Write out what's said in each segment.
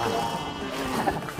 か。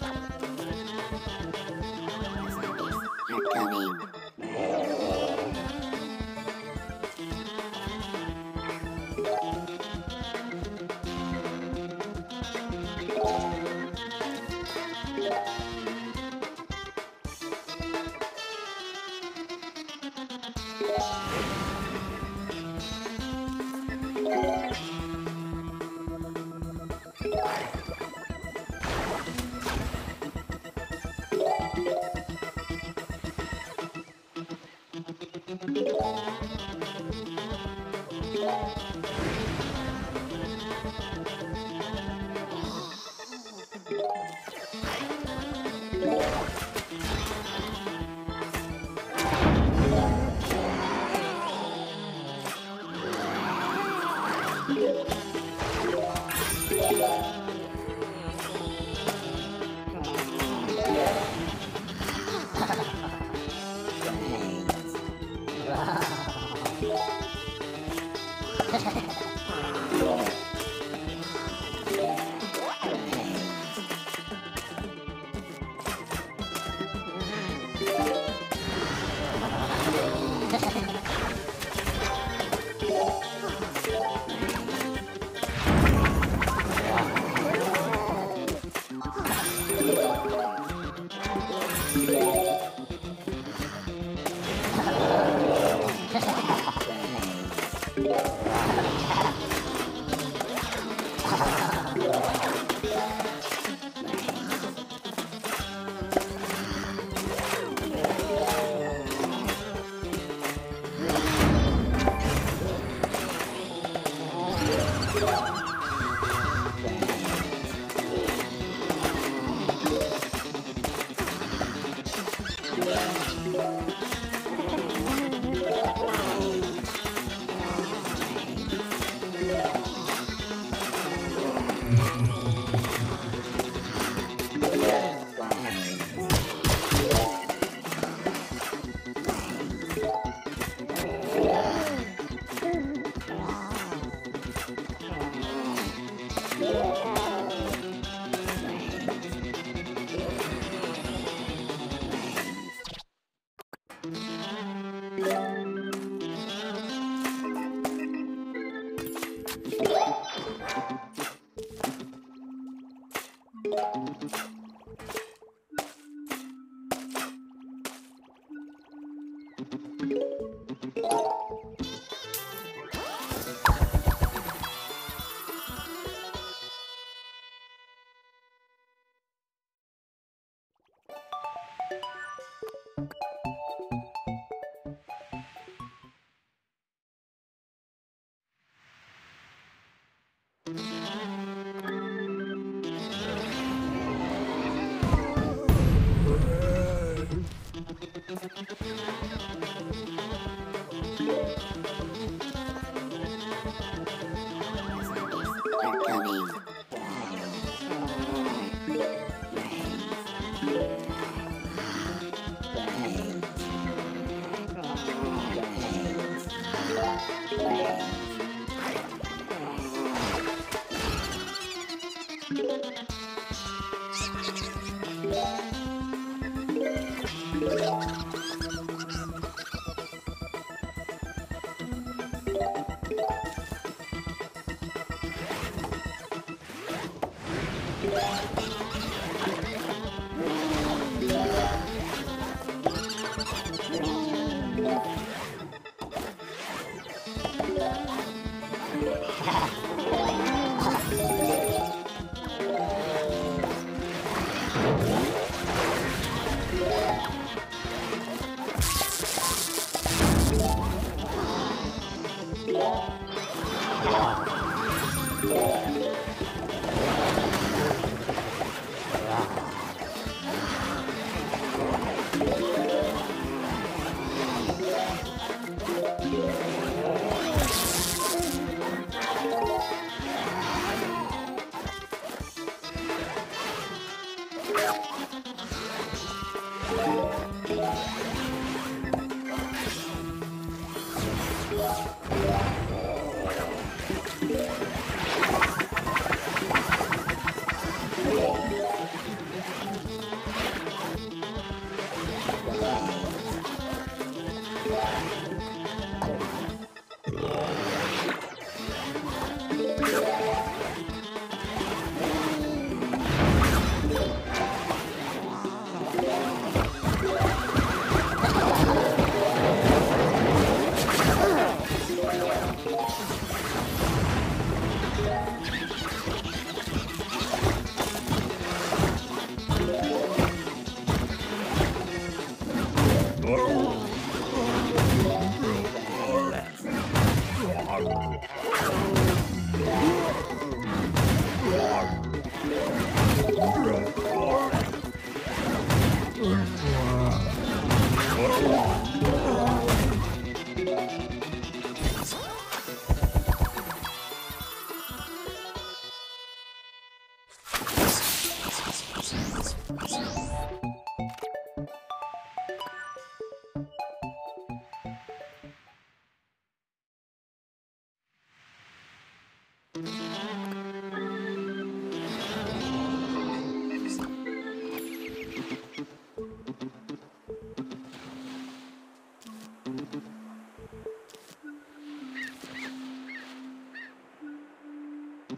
Coming. ハハハハ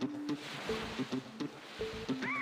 Thank you.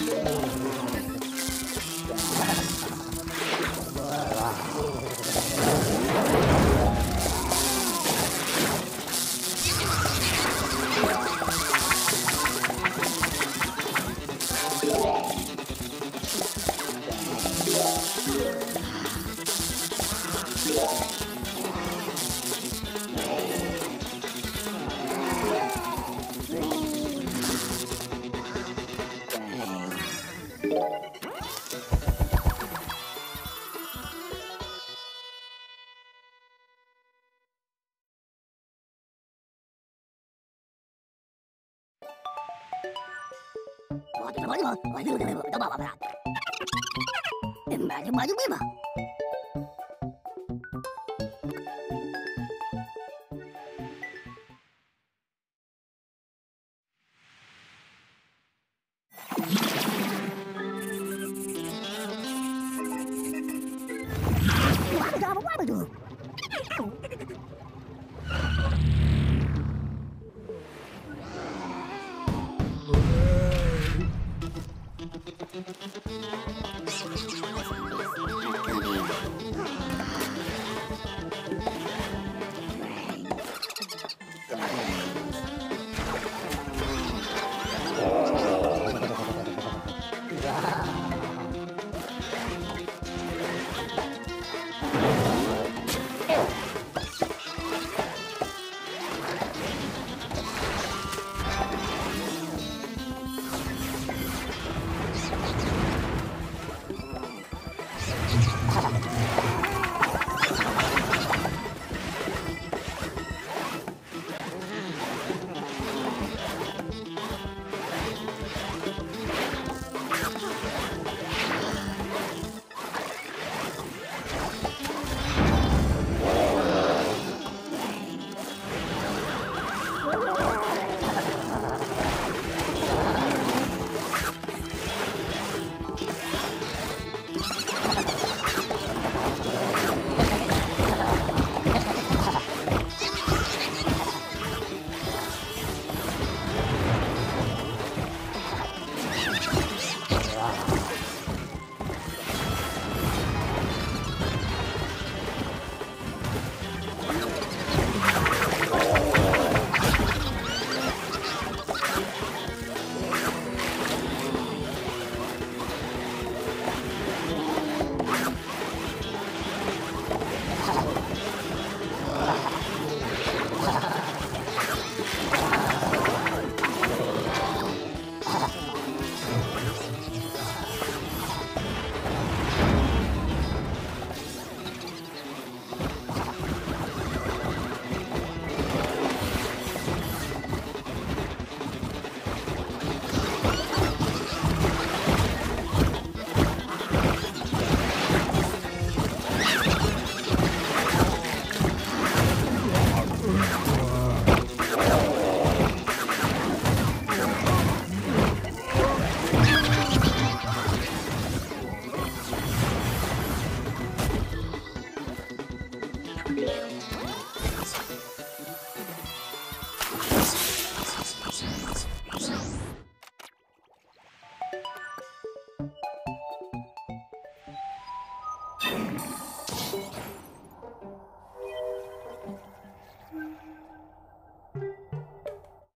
Yeah. 맞아 맞아 맞아 봐봐 봐라 맞아 맞아 봐봐 Wabadoo!